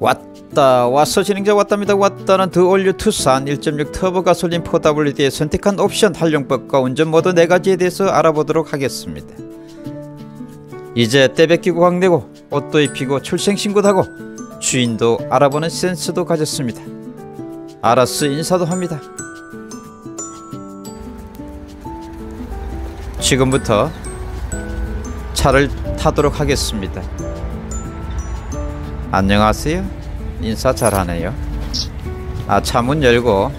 왔다 왔어 진행자 왔답니다. 왔다는 더 올류 투싼 1.6 터보 가솔린 4WD의 선택한 옵션 활용법과 운전 모드 4가지에 대해서 알아보도록 하겠습니다. 이제 때 뺏기고 광내고 옷도 입히고 출생신고도 하고 주인도 알아보는 센스도 가졌습니다. 알아서 인사도 합니다. 지금부터 차를 타도록 하겠습니다 안녕하세요. 인사 잘하네요. 아, 차문 열고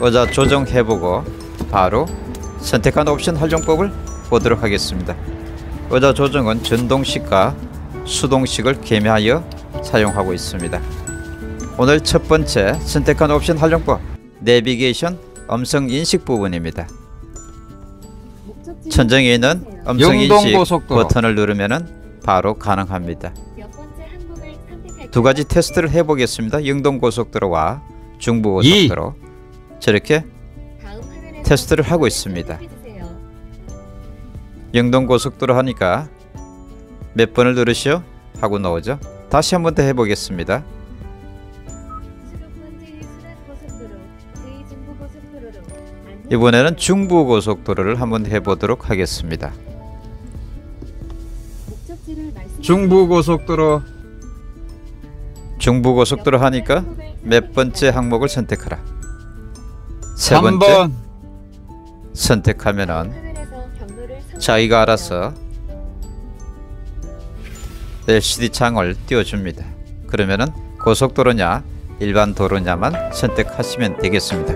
의자 조정해보고 바로 선택한 옵션 활용법을 보도록 하겠습니다. 의자 조정은 전동식과 수동식을 개매하여 사용하고 있습니다. 오늘 첫 번째 선택한 옵션 활용법 내비게이션 음성 인식 부분입니다. 천정에 있는 음성 인식 버튼을 누르면 바로 가능합니다. 두 가지 테스트를 해보겠습니다. 영동고속도로와 중부고속도로 저렇게 테스트를 하고 있습니다. 영동고속도로 하니까 몇 번을 누르시오? 하고 나오죠. 다시 한 번 더 해보겠습니다. 이번에는 중부고속도로를 한번 해보도록 하겠습니다. 중부고속도로 중부고속도로 하니까 몇 번째 항목을 선택하라. 세 번째 선택하면은 자기가 알아서 LCD 창을 띄워줍니다. 그러면은 고속도로냐 일반 도로냐만 선택하시면 되겠습니다.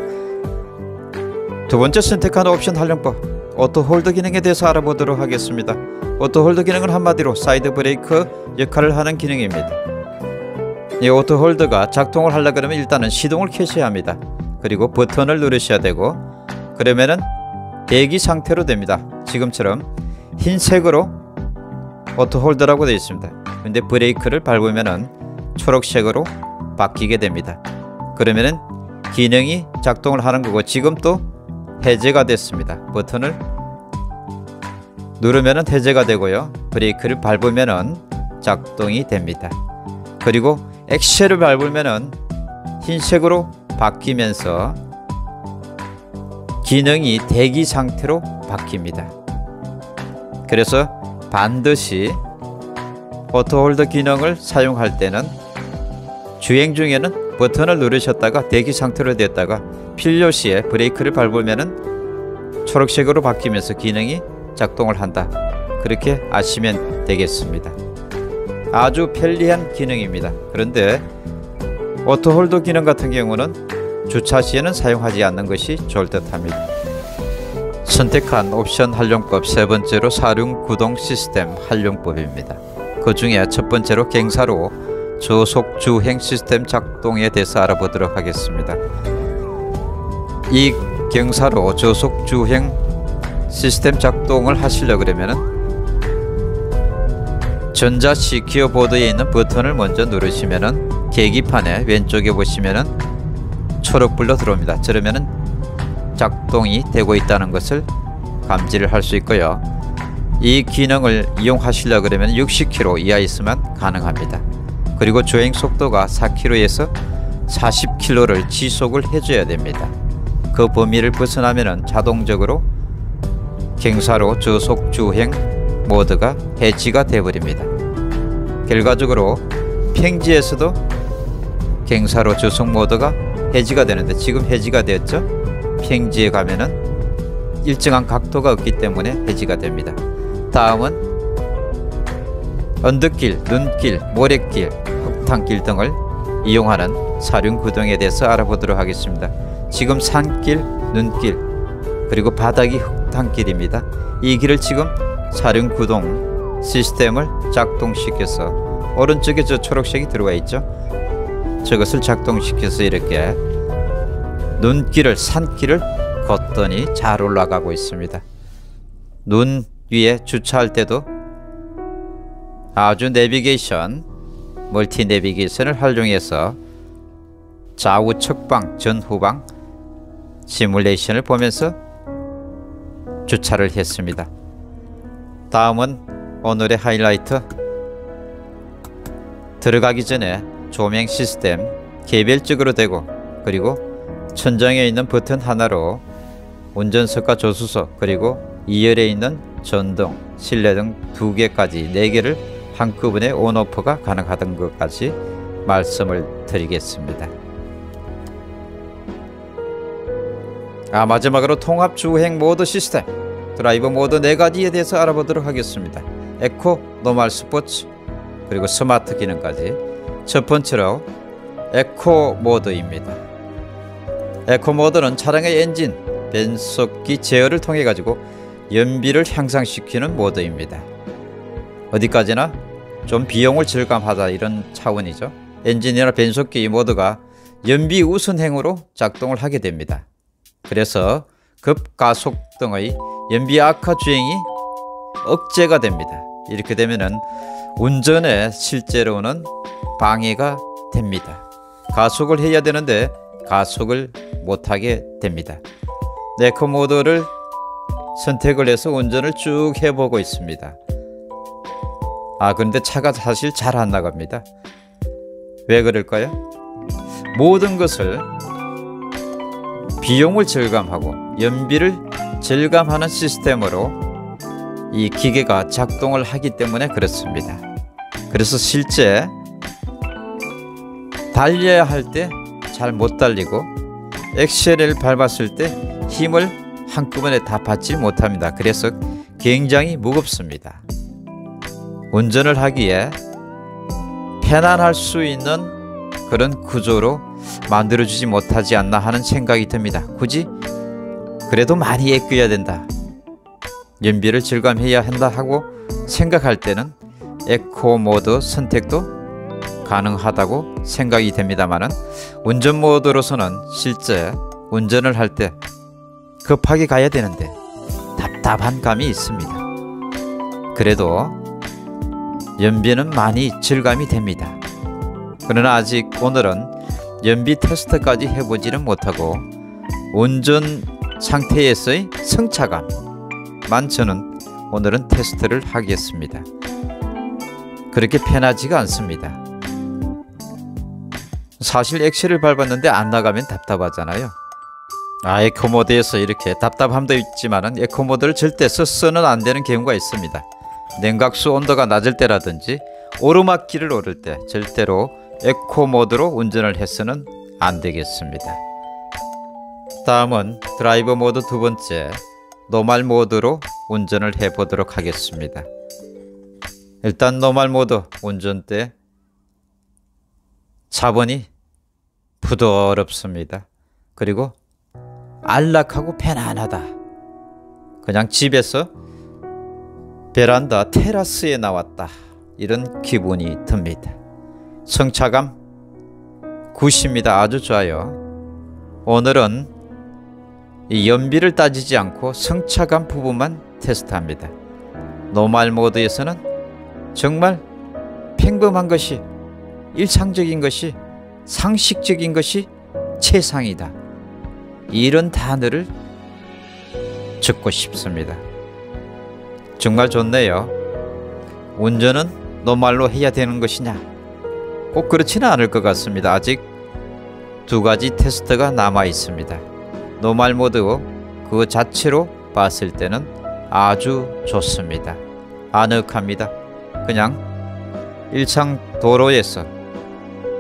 두 번째 선택하는 옵션 활용법 오토 홀드 기능에 대해서 알아보도록 하겠습니다. 오토 홀드 기능은 한마디로 사이드 브레이크 역할을 하는 기능입니다. 이 오토 홀드가 작동을 하려 그러면 일단은 시동을 켜셔야 합니다. 그리고 버튼을 누르셔야 되고 그러면은 대기 상태로 됩니다. 지금처럼 흰색으로 오토 홀드라고 되어 있습니다. 근데 브레이크를 밟으면은 초록색으로 바뀌게 됩니다. 그러면은 기능이 작동을 하는 거고 지금 또 해제가 됐습니다. 버튼을 누르면은 해제가 되고요. 브레이크를 밟으면은 작동이 됩니다. 그리고 엑셀을 밟으면 흰색으로 바뀌면서 기능이 대기 상태로 바뀝니다. 그래서 반드시 오토홀더 기능을 사용할 때는 주행 중에는 버튼을 누르셨다가 대기 상태로 됐다가 필요 시에 브레이크를 밟으면 초록색으로 바뀌면서 기능이 작동을 한다. 그렇게 아시면 되겠습니다. 아주 편리한 기능입니다. 그런데 오토홀드 기능 같은 경우는 주차 시에는 사용하지 않는 것이 좋을 듯 합니다. 선택한 옵션 활용법 세 번째로 사륜 구동 시스템 활용법입니다. 그 중에 첫 번째로 갱사로 저속 주행 시스템 작동에 대해서 알아보도록 하겠습니다. 이 경사로 저속 주행 시스템 작동을 하시려 그러면은 전자 CQ 보드에 있는 버튼을 먼저 누르시면은 계기판에 왼쪽에 보시면은 초록불로 들어옵니다. 그러면은 작동이 되고 있다는 것을 감지를 할 수 있고요. 이 기능을 이용하시려 그러면 60km 이하 있으면 가능합니다. 그리고 주행 속도가 4km에서 40km를 지속을 해줘야 됩니다. 그 범위를 벗어나면 자동적으로 경사로 저속 주행 모드가 해지가 되어버립니다. 결과적으로 평지에서도 갱사로 주속 모드가 해지가 되는데 지금 해지가 되었죠. 평지에 가면은 일정한 각도가 없기 때문에 해지가 됩니다. 다음은 언덕길, 눈길, 모래길, 흙탕길 등을 이용하는 사륜 구동에 대해서 알아보도록 하겠습니다. 지금 산길, 눈길, 그리고 바닥이 흙탕길입니다. 이 길을 지금 사륜 구동 시스템을 작동시켜서 오른쪽에 저 초록색이 들어가 있죠. 저것을 작동시켜서 이렇게 눈길을 산길을 걷더니 잘 올라가고 있습니다. 눈 위에 주차할 때도 아주 내비게이션 멀티 내비게이션을 활용해서 좌우 측방 전후방 시뮬레이션을 보면서 주차를 했습니다. 다음은 오늘의 하이라이트 들어가기 전에 조명 시스템 개별적으로 되고 그리고 천장에 있는 버튼 하나로 운전석과 조수석 그리고 2열에 있는 전등, 실내 등두 개까지 네 개를 한꺼번에 온오프가 가능하던 것까지 말씀을 드리겠습니다. 아 마지막으로 통합 주행 모드 시스템 드라이버 모드 네 가지에 대해서 알아보도록 하겠습니다. 에코, 노멀 스포츠 그리고 스마트 기능까지 첫 번째로 에코 모드입니다. 에코 모드는 차량의 엔진, 변속기 제어를 통해 가지고 연비를 향상시키는 모드입니다. 어디까지나 좀 비용을 절감하다 이런 차원이죠. 엔진이나 변속기 모드가 연비 우선행으로 작동을 하게 됩니다. 그래서 급가속 등의 연비 악화 주행이 억제가 됩니다. 이렇게 되면은 운전에 실제로는 방해가 됩니다. 가속을 해야 되는데 가속을 못하게 됩니다. 네커 모드를 선택을 해서 운전을 쭉 해보고 있습니다. 아 그런데 차가 사실 잘 안 나갑니다. 왜 그럴까요? 모든 것을 비용을 절감하고 연비를 절감하는 시스템으로 이 기계가 작동을 하기 때문에 그렇습니다. 그래서 실제 달려야 할 때 잘 못 달리고 엑셀을 밟았을 때 힘을 한꺼번에 다 받지 못합니다. 그래서 굉장히 무겁습니다. 운전을 하기에 편안할 수 있는 그런 구조로 만들어주지 못하지 않나 하는 생각이 듭니다. 굳이 그래도 많이 애껴야 된다. 연비를 절감해야 한다 하고 생각할 때는 에코 모드 선택도 가능하다고 생각이 됩니다만은 운전 모드로서는 실제 운전을 할 때 급하게 가야 되는데 답답한 감이 있습니다. 그래도 연비는 많이 절감이 됩니다. 그러나 아직 오늘은 연비 테스트까지 해보지는 못하고 운전 상태에서의 성차감만 저는 오늘은 테스트를 하겠습니다. 그렇게 편하지가 않습니다. 사실 엑셀을 밟았는데 안 나가면 답답하잖아요. 아 에코 모드에서 이렇게 답답함도 있지만 에코 모드를 절대 써서는 안 되는 경우가 있습니다. 냉각수 온도가 낮을 때라든지 오르막길을 오를 때 절대로 에코 모드로 운전을 해서는 안 되겠습니다. 다음은 드라이버 모드 두 번째 노말 모드로 운전을 해 보도록 하겠습니다. 일단 노말 모드 운전 때 차번이 부드럽습니다. 그리고 안락하고 편안하다. 그냥 집에서 베란다 테라스에 나왔다. 이런 기분이 듭니다. 성차감 굿입니다. 아주 좋아요. 오늘은 이 연비를 따지지 않고 성차감 부분만 테스트합니다. 노말 모드에서는 정말 평범한 것이 일상적인 것이 상식적인 것이 최상이다. 이런 단어를 듣고 싶습니다. 정말 좋네요. 운전은 노말로 해야 되는 것이냐? 꼭 그렇지는 않을 것 같습니다. 아직 두 가지 테스트가 남아 있습니다. 노말 모드 그 자체로 봤을 때는 아주 좋습니다. 아늑합니다. 그냥 일상 도로에서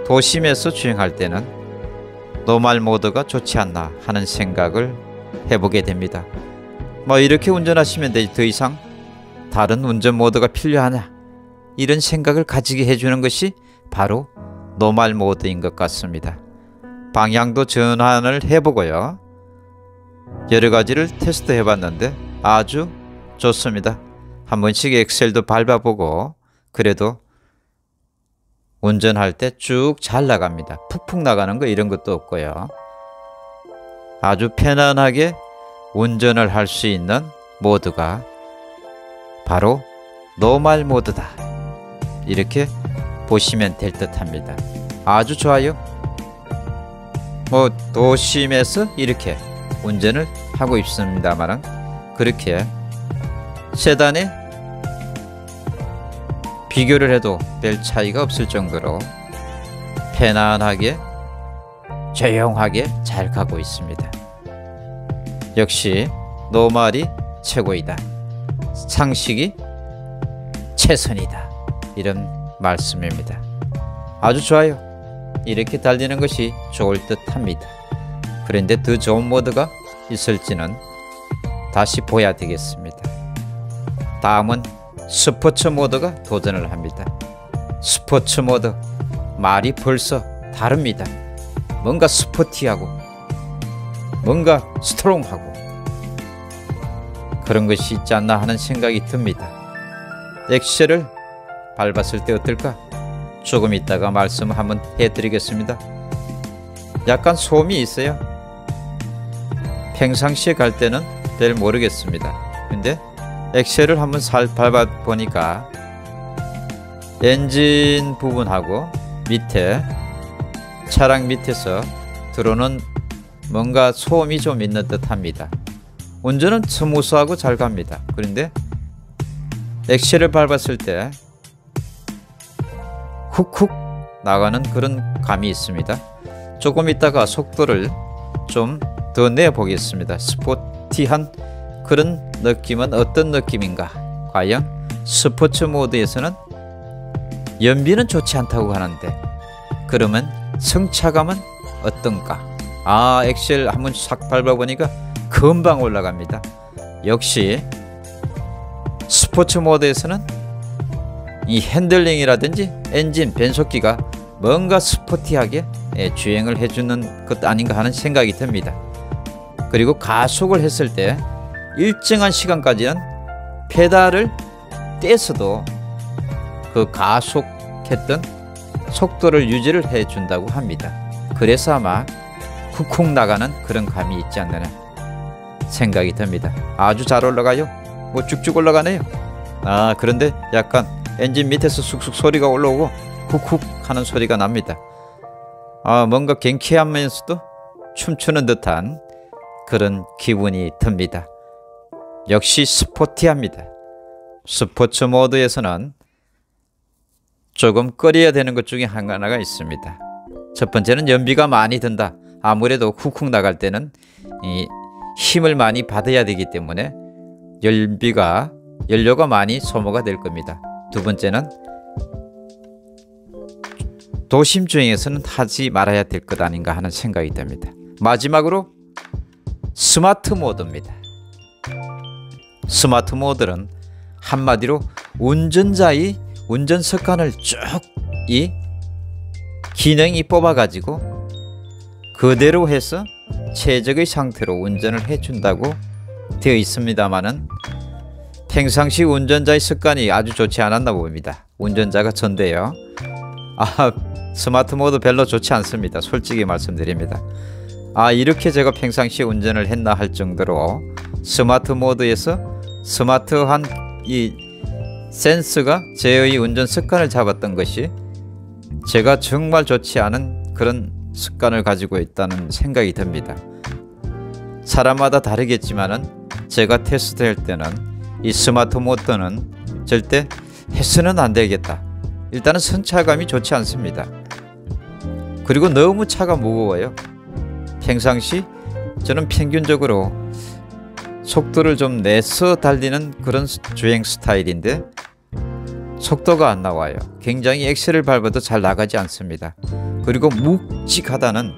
도심에서 주행할 때는 노말 모드가 좋지 않나 하는 생각을 해보게 됩니다. 뭐 이렇게 운전하시면 더 이상 다른 운전 모드가 필요하냐 이런 생각을 가지게 해주는 것이 바로 노말 모드인 것 같습니다. 방향도 전환을 해보고요. 여러 가지를 테스트 해 봤는데 아주 좋습니다. 한 번씩 엑셀도 밟아보고 그래도 운전할 때 쭉 잘 나갑니다. 푹푹 나가는 거 이런 것도 없고요. 아주 편안하게 운전을 할 수 있는 모드가 바로 노말 모드다. 이렇게 보시면 될 듯 합니다. 아주 좋아요. 뭐 도심에서 이렇게 운전을 하고 있습니다만 그렇게 세단에 비교를 해도 별 차이가 없을 정도로 편안하게 조용하게 잘 가고 있습니다. 역시 노말이 최고이다. 상식이 최선이다. 이런 말씀입니다. 아주 좋아요. 이렇게 달리는 것이 좋을 듯 합니다. 그런데 더 좋은 모드가 있을지는 다시 보야 되겠습니다. 다음은 스포츠 모드가 도전을 합니다. 스포츠 모드 말이 벌써 다릅니다. 뭔가 스포티하고 뭔가 스트롱하고 그런 것이 있지 않나 하는 생각이 듭니다. 엑셀을 밟았을 때 어떨까? 조금 있다가 말씀 한번 해드리겠습니다. 약간 소음이 있어요. 평상시에 갈 때는 별 모르겠습니다. 근데 엑셀을 한번 살 밟아 보니까 엔진 부분하고 밑에 차량 밑에서 들어오는 뭔가 소음이 좀 있는 듯 합니다. 운전은 스무스하고 잘 갑니다. 그런데 엑셀을 밟았을 때 훅훅 나가는 그런 감이 있습니다. 조금 있다가 속도를 좀 더 내보겠습니다. 스포티한 그런 느낌은 어떤 느낌인가? 과연 스포츠 모드에서는 연비는 좋지 않다고 하는데 그러면 성차감은 어떤가? 아 엑셀 한번 싹 밟아보니까 금방 올라갑니다. 역시 스포츠 모드에서는 이 핸들링이라든지 엔진 변속기가 뭔가 스포티하게 예, 주행을 해주는 것 아닌가 하는 생각이 듭니다. 그리고 가속을 했을 때 일정한 시간까지는 페달을 떼서도 그 가속했던 속도를 유지를 해준다고 합니다. 그래서 아마 쿡쿡 나가는 그런 감이 있지 않나 생각이 듭니다. 아주 잘 올라가요. 뭐 쭉쭉 올라가네요. 아 그런데 약간 엔진 밑에서 쑥쑥 소리가 올라오고 쿡쿡 하는 소리가 납니다. 아 뭔가 경쾌하면서도 춤추는 듯한 그런 기분이 듭니다. 역시 스포티합니다. 스포츠 모드에서는 조금 꺼려야 되는 것 중에 하나가 있습니다. 첫 번째는 연비가 많이 든다. 아무래도 쿡쿡 나갈 때는 힘을 많이 받아야 되기 때문에 연비가 연료가 많이 소모가 될 겁니다. 두 번째는 도심 주행에서는 하지 말아야 될 것 아닌가 하는 생각이 듭니다. 마지막으로 스마트 모드입니다. 스마트 모드는 한마디로 운전자의 운전 습관을 쭉 이 기능이 뽑아가지고 그대로 해서 최적의 상태로 운전을 해준다고 되어 있습니다만은 평상시 운전자의 습관이 아주 좋지 않았나 봅니다. 운전자가 전데요. 아 스마트 모드 별로 좋지 않습니다. 솔직히 말씀드립니다. 아 이렇게 제가 평상시 운전을 했나 할 정도로 스마트 모드에서 스마트한 이 센스가 제의 운전 습관을 잡았던 것이 제가 정말 좋지 않은 그런 습관을 가지고 있다는 생각이 듭니다. 사람마다 다르겠지만은 제가 테스트할 때는 이 스마트 모드는 절대 해서는 안 되겠다. 일단은 승차감이 좋지 않습니다. 그리고 너무 차가 무거워요. 평상시 저는 평균적으로 속도를 좀 내서 달리는 그런 주행 스타일인데 속도가 안 나와요. 굉장히 엑셀을 밟아도 잘 나가지 않습니다. 그리고 묵직하다는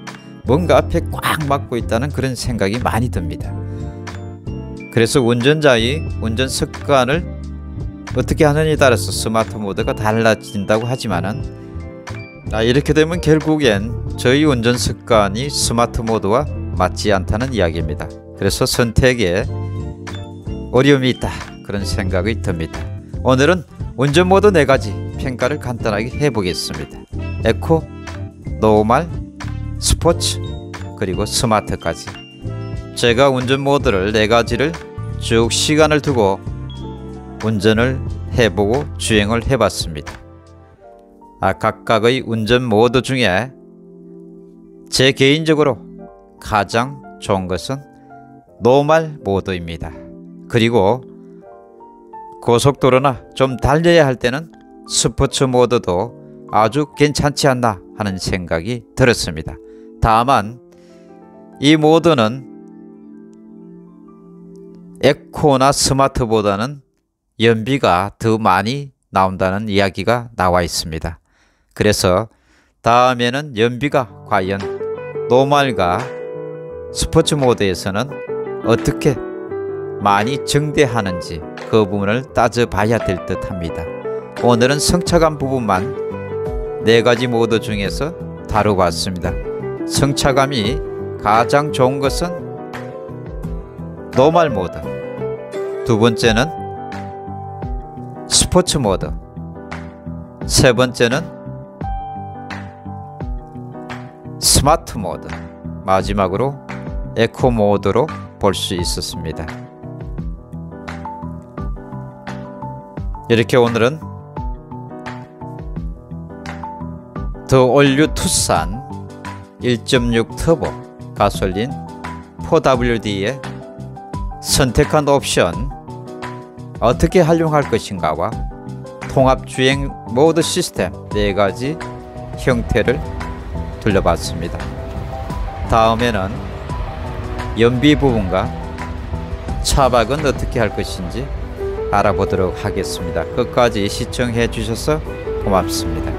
뭔가 앞에 꽉 막고 있다는 그런 생각이 많이 듭니다. 그래서 운전자의 운전 습관을 어떻게 하느냐에 따라서 스마트 모드가 달라진다고 하지만은 아, 이렇게 되면 결국엔 저희 운전 습관이 스마트 모드와 맞지 않다는 이야기입니다. 그래서 선택에 어려움이 있다 그런 생각이 듭니다. 오늘은 운전 모드 4가지 평가를 간단하게 해보겠습니다. eco, normal, 스포츠, 그리고 스마트까지 제가 운전 모드를 4가지를 쭉 시간을 두고 운전을 해보고 주행을 해봤습니다. 아, 각각의 운전 모드 중에 제 개인적으로 가장 좋은 것은 normal 모드입니다. 그리고 고속도로나 좀 달려야 할 때는 스포츠 모드도 아주 괜찮지 않나 하는 생각이 들었습니다. 다만 이 모드는 eco나 스마트보다는 연비가 더 많이 나온다는 이야기가 나와 있습니다. 그래서 다음에는 연비가 과연 normal과 스포츠 모드에서는 어떻게 많이 증대하는지 그 부분을 따져봐야 될 듯 합니다. 오늘은 승차감 부분만 네 가지 모드 중에서 다뤄봤습니다. 승차감이 가장 좋은 것은 normal 모드 두 번째는 스포츠 모드 세 번째는 스마트 모드 마지막으로 에코 모드로 볼 수 있었습니다. 이렇게 오늘은 the all new 투싼 1.6 터보 가솔린 4WD의 선택한 옵션 어떻게 활용할 것인가와 통합주행 모드 시스템 4가지 형태를 둘러봤습니다. 다음에는 연비 부분과 차박은 어떻게 할 것인지 알아보도록 하겠습니다. 끝까지 시청해 주셔서 고맙습니다.